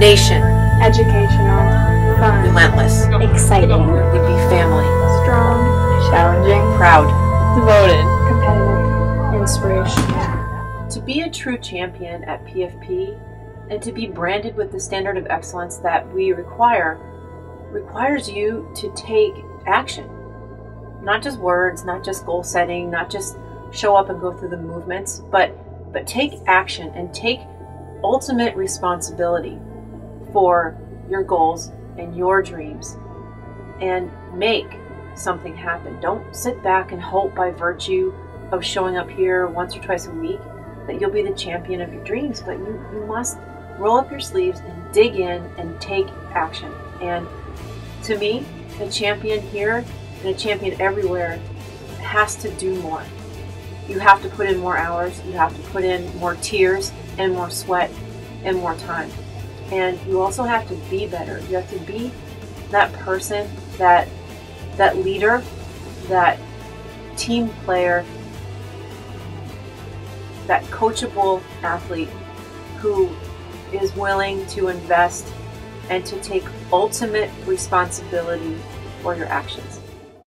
Nation. Educational. Fun. Relentless. Exciting. Would be family. Strong. Challenging. Proud. Devoted. Competitive. Inspirational. To be a true champion at PFP and to be branded with the standard of excellence that we require requires you to take action. Not just words, not just goal setting, not just show up and go through the movements, but but take action and take ultimate responsibility for your goals and your dreams and make something happen. Don't sit back and hope by virtue of showing up here once or twice a week that you'll be the champion of your dreams, but you, you must roll up your sleeves and dig in and take action. And to me, a champion here and a champion everywhere has to do more. You have to put in more hours, you have to put in more tears and more sweat and more time. And you also have to be better. You have to be that person, that that leader, that team player, that coachable athlete who is willing to invest and to take ultimate responsibility for your actions.